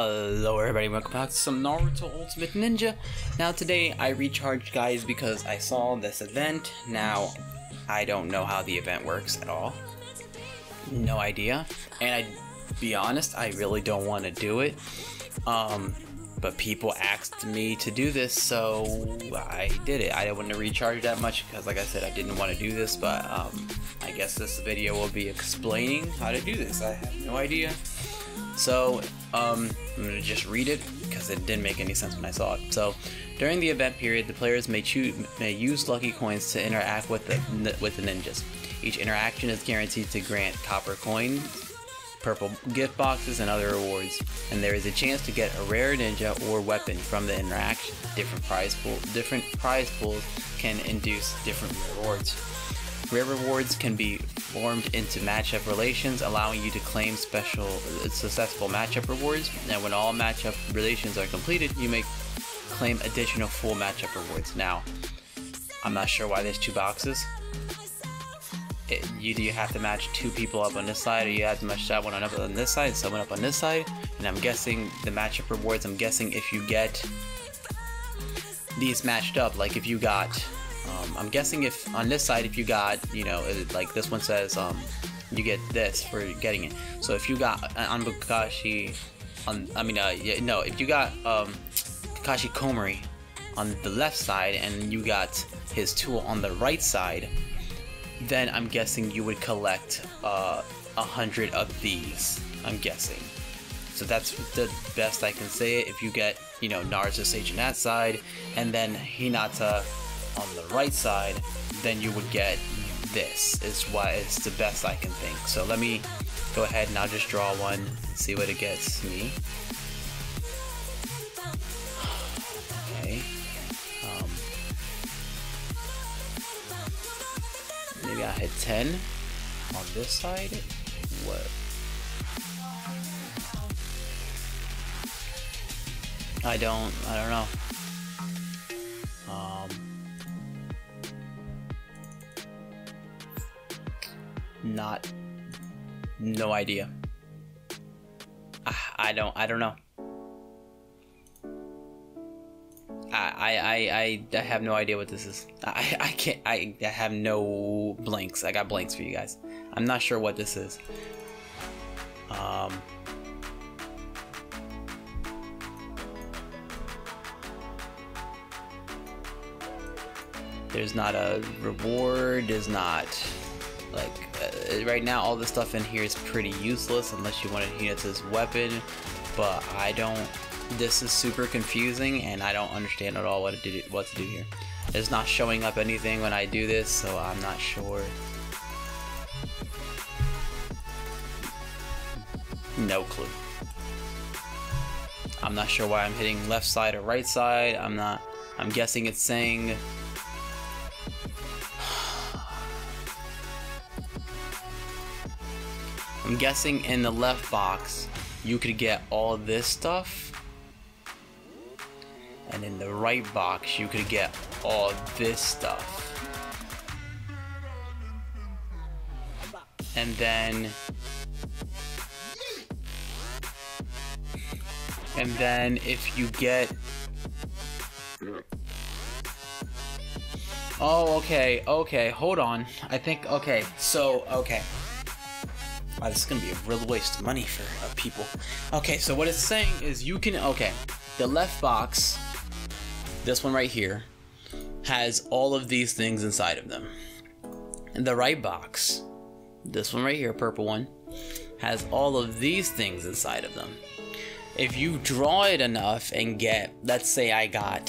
Hello everybody, welcome back to some Naruto Ultimate Ninja. Now today I recharged guys because I saw this event. Now I don't know how the event works at all. No idea. And I be honest, I really don't want to do it. Um but people asked me to do this, so I did it. I didn't want to recharge that much because like I said I didn't want to do this, but um I guess this video will be explaining how to do this. I have no idea. So, um, I'm gonna just read it because it didn't make any sense when I saw it. So, during the event period, the players may choose may use lucky coins to interact with the with the ninjas. Each interaction is guaranteed to grant copper coins, purple gift boxes, and other rewards. And there is a chance to get a rare ninja or weapon from the interaction. Different prize pool different prize pools can induce different rewards. Rare rewards can be formed into matchup relations, allowing you to claim special uh, successful matchup rewards. And when all matchup relations are completed, you may claim additional full matchup rewards. Now, I'm not sure why there's two boxes. It, you do you have to match two people up on this side, or you have to match that one up on this side, someone up on this side. And I'm guessing the matchup rewards. I'm guessing if you get these matched up, like if you got I'm guessing if on this side, if you got, you know, like this one says, um, you get this for getting it. So if you got on Kakashi, on I mean, uh, yeah, no, if you got um, Kakashi Komori on the left side and you got his tool on the right side, then I'm guessing you would collect uh, a uh, hundred of these. I'm guessing. So that's the best I can say it. If you get, you know, Naruto Sage on that side, and then Hinata on the right side, then you would get this is why it's the best I can think. So let me go ahead and I'll just draw one see what it gets me. Okay. Um, maybe I hit 10 on this side. What? I don't, I don't know. Not no idea. I, I don't I don't know. I, I, I, I have no idea what this is. I, I can't, I, I have no blanks. I got blanks for you guys. I'm not sure what this is. Um, there's not a reward, there's not like, right now all the stuff in here is pretty useless unless you want to use it as weapon, but I don't, this is super confusing and I don't understand at all what to do, what to do here. It's not showing up anything when I do this, so I'm not sure. No clue. I'm not sure why I'm hitting left side or right side. I'm not, I'm guessing it's saying I'm guessing in the left box, you could get all this stuff. And in the right box, you could get all this stuff. And then... And then if you get... Oh, okay, okay, hold on. I think, okay, so, okay. Wow, this is gonna be a real waste of money for uh, people. Okay, so what it's saying is you can, okay, the left box, this one right here, has all of these things inside of them. And the right box, this one right here, purple one, has all of these things inside of them. If you draw it enough and get, let's say I got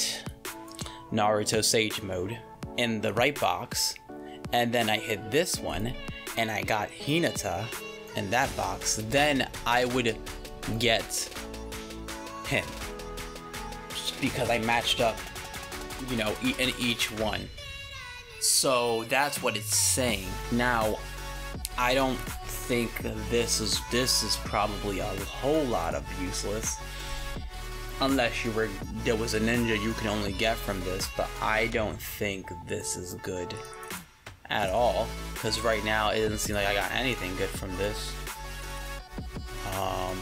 Naruto Sage mode in the right box, and then I hit this one, and I got Hinata in that box, then I would get him. Because I matched up, you know, in each one. So that's what it's saying. Now, I don't think this is this is probably a whole lot of useless. Unless you were there was a ninja you can only get from this, but I don't think this is good at all. Because right now, it doesn't seem like I got anything good from this. Um,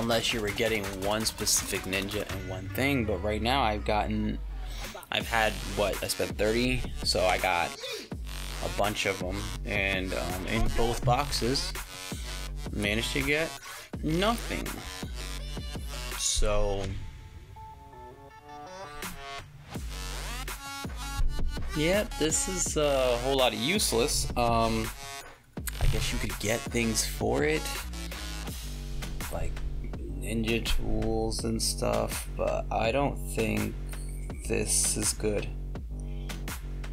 unless you were getting one specific ninja and one thing but right now I've gotten I've had what I spent 30 so I got a bunch of them and um, in both boxes managed to get nothing. So. Yeah, this is a whole lot of useless. Um, I guess you could get things for it, like ninja tools and stuff, but I don't think this is good.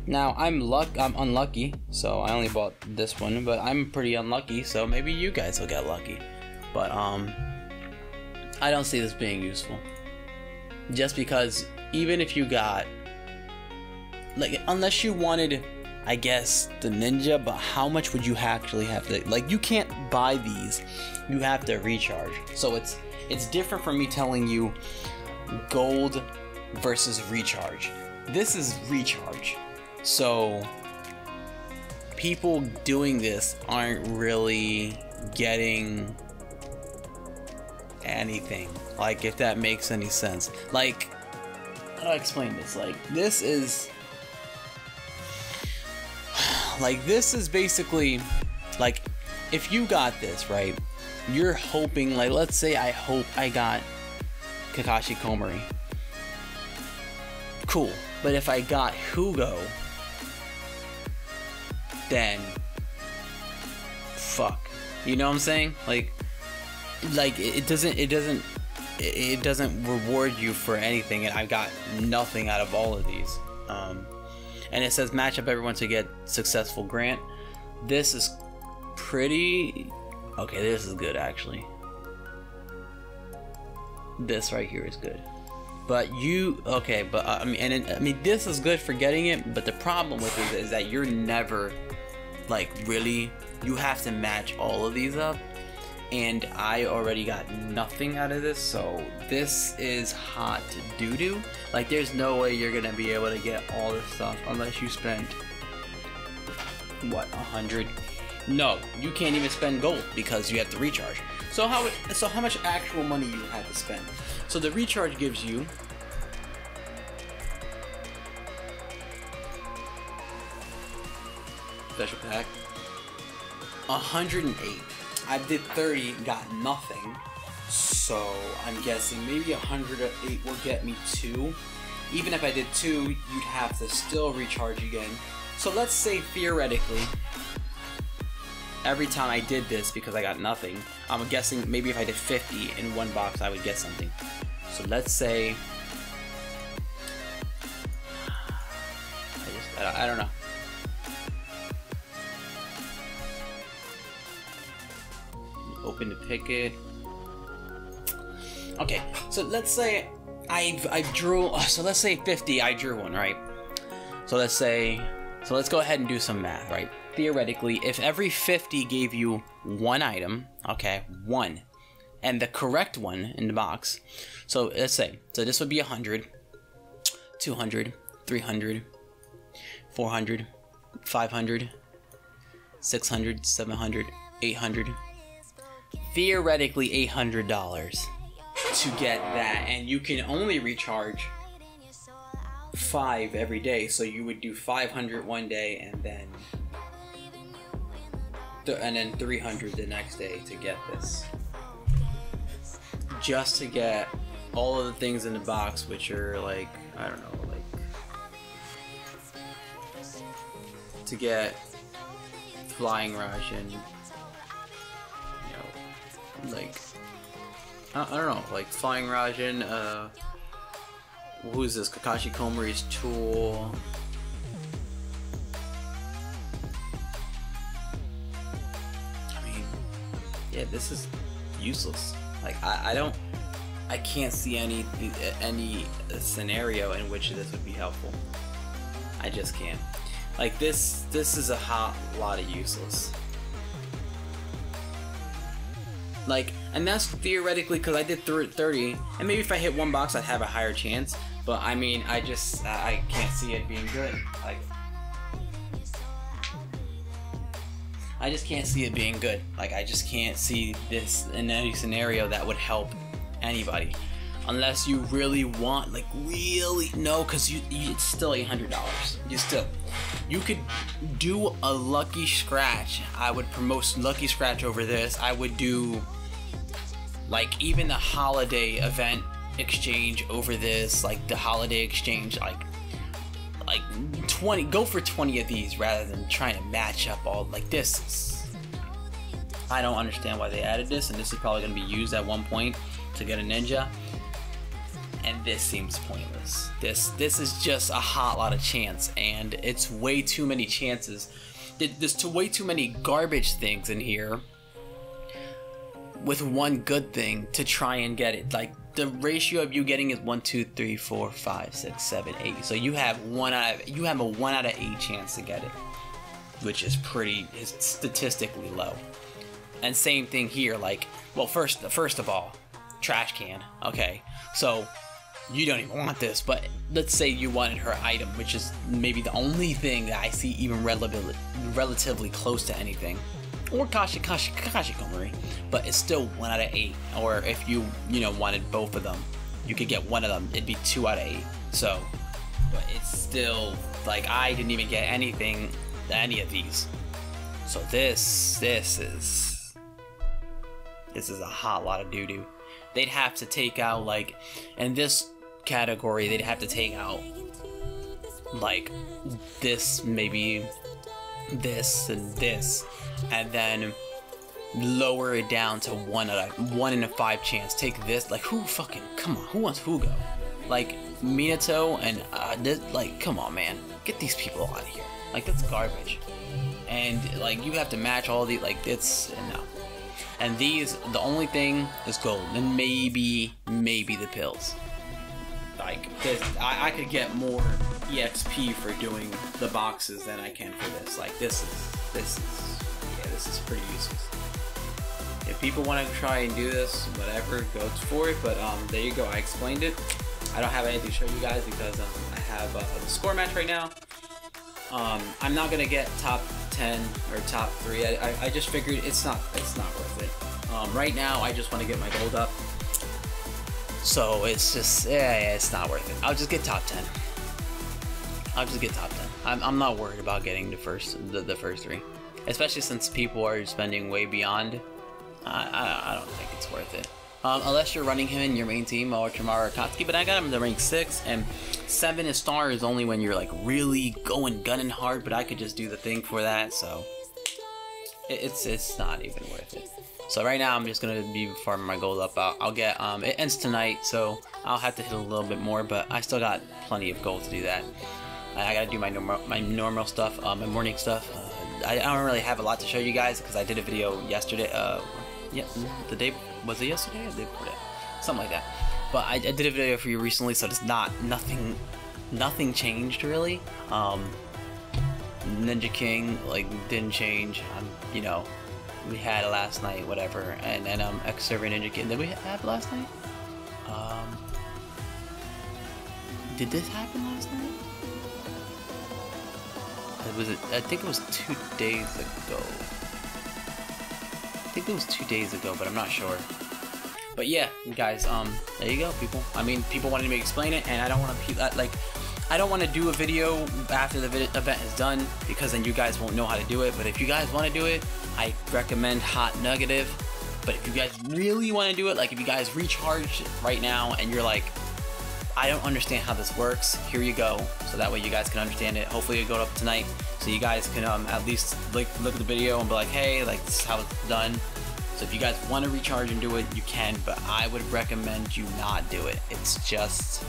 Now I'm luck I'm unlucky, so I only bought this one, but I'm pretty unlucky, so maybe you guys will get lucky. But um I don't see this being useful. Just because even if you got like unless you wanted I guess the ninja, but how much would you actually have to like you can't buy these. You have to recharge. So it's it's different from me telling you gold versus recharge. This is recharge. So people doing this aren't really getting anything. Like if that makes any sense. Like how do I explain this? Like this is like this is basically like if you got this, right? You're hoping like let's say I hope I got Kakashi Komori. Cool. But if I got Hugo, then fuck. You know what I'm saying? Like like it doesn't it doesn't it doesn't reward you for anything and I got nothing out of all of these. Um, and it says match up everyone to get successful grant. This is pretty okay, this is good actually. This right here is good. But you okay, but uh, I mean and it, I mean this is good for getting it, but the problem with it is that you're never like really you have to match all of these up and I already got nothing out of this so this is hot doo-doo. Like there's no way you're gonna be able to get all this stuff unless you spend what a hundred? No you can't even spend gold because you have to recharge. So how so how much actual money you had to spend? So the recharge gives you special pack 108 I did 30 got nothing. So I'm guessing maybe 108 will get me two. Even if I did two you'd have to still recharge again. So let's say theoretically every time I did this because I got nothing I'm guessing maybe if I did 50 in one box I would get something. So let's say I just I don't know open the ticket. Okay, so let's say I I drew. So let's say 50. I drew one, right? So let's say. So let's go ahead and do some math, right? Theoretically, if every 50 gave you one item, okay, one, and the correct one in the box. So let's say, so this would be 100, 200, 300, 400, 500, 600, 700, 800, theoretically $800 to get that. And you can only recharge five every day. So you would do 500 one day and then th- and then 300 the next day to get this. Just to get all of the things in the box which are like i don't know like to get flying rush and like I, I don't know, like Flying Raijin, uh who's this? Kakashi Komori's tool. I mean yeah, this is useless. Like I, I don't I can't see any any scenario in which this would be helpful. I just can't. Like this this is a hot lot of useless. Like, and that's theoretically because I did 30, and maybe if I hit one box, I'd have a higher chance. But I mean, I just I can't see it being good. Like, I just can't see it being good. Like I just can't see this in any scenario that would help anybody, unless you really want, like really no, because you, you it's still eight hundred dollars. You still, you could do a lucky scratch. I would promote lucky scratch over this. I would do like even the holiday event exchange over this, like the holiday exchange, like like 20 go for 20 of these rather than trying to match up all like this I don't understand why they added this and this is probably going to be used at one point to get a ninja and this seems pointless this this is just a hot lot of chance and it's way too many chances there's too, way too many garbage things in here with one good thing to try and get it like the ratio of you getting is one, two, three, four, five, six, seven, eight. So you have one out of you have a one out of eight chance to get it, which is pretty is statistically low. And same thing here. Like, well, first first of all, trash can. Okay, so you don't even want this, but let's say you wanted her item, which is maybe the only thing that I see even relatively relatively close to anything or Kashi Kashi Kashi Komori, but it's still one out of eight. Or if you you know wanted both of them, you could get one of them. It'd be two out of eight. So, but it's still like I didn't even get anything, any of these. So this this is this is a hot lot of doo doo. They'd have to take out like and this category they'd have to take out like this maybe this and this and then lower it down to one out of one in a five chance. Take this, like who fucking come on, who wants Fugo? Like Minato and uh, this, like come on, man, get these people out of here. Like that's garbage. And like you have to match all the like it's no. And these, the only thing is gold, and maybe maybe the pills. Like this, I, I could get more exp for doing the boxes than I can for this. Like this is this is yeah, this is pretty useless. If people want to try and do this, whatever, go for it. But um, there you go. I explained it. I don't have anything to show you guys because um, I have uh, the score match right now. Um, I'm not gonna get top 10 or top three. I, I, I just figured it's not it's not worth it. Um, right now, I just want to get my gold up. So it's just yeah, it's not worth it. I'll just get top 10. I'll just get top 10. I'm, I'm not worried about getting the first the, the first three especially since people are spending way beyond. I, I, I don't think it's worth it. Um, unless you're running him in your main team, or Orochimaru Akatsuki, but I got him to rank 6, and 7 is star is only when you're like really going gunning hard, but I could just do the thing for that, so it's it's not even worth it. So right now I'm just gonna be farming my gold up. I'll, I'll get um, it ends tonight, so I'll have to hit a little bit more, but I still got plenty of gold to do that. I, I gotta do my normal my normal stuff, um, my morning stuff. Uh, I, don't really have a lot to show you guys because I did a video yesterday. Uh, yeah, the day was it yesterday or the day before that? Something like that. But I, I, did a video for you recently, so it's not nothing. Nothing changed really. Um, Ninja King like didn't change. Um, you know, we had it last night, whatever, and then um, X Server Ninja King. Did we have last night? Um, did this happen last night? was it? I think it was two days ago. I think it was two days ago, but I'm not sure. But yeah, guys, um, there you go, people. I mean, people wanted me to explain it, and I don't want to like, I don't want to do a video after the event is done because then you guys won't know how to do it. But if you guys want to do it, I recommend Hot Negative. But if you guys really want to do it, like if you guys recharge right now and you're like, I don't understand how this works. Here you go. So that way you guys can understand it. Hopefully it go up tonight. So you guys can um, at least like look at the video and be like, hey, like this is how it's done. So if you guys want to recharge and do it, you can, but I would recommend you not do it. It's just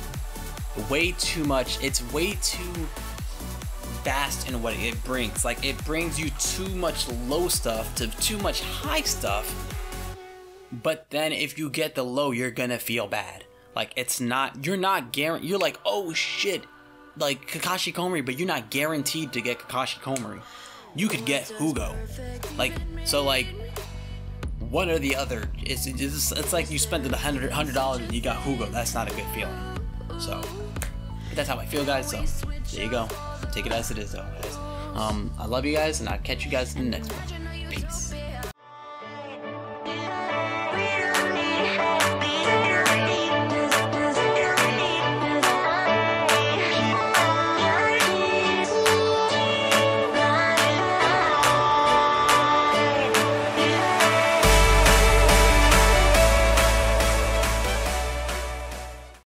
way too much. It's way too fast in what it brings. Like it brings you too much low stuff to too much high stuff. But then if you get the low, you're gonna feel bad. Like it's not you're not guaranteed you're like, oh shit, like Kakashi Komori, but you're not guaranteed to get Kakashi Komori. You could get Hugo. Like so like one or the other. It's it's, it's like you spent the hundred hundred dollars and you got Hugo. That's not a good feeling. So that's how I feel, guys. So there you go. Take it as it is, though. Um, I love you guys, and I'll catch you guys in the next one. Peace.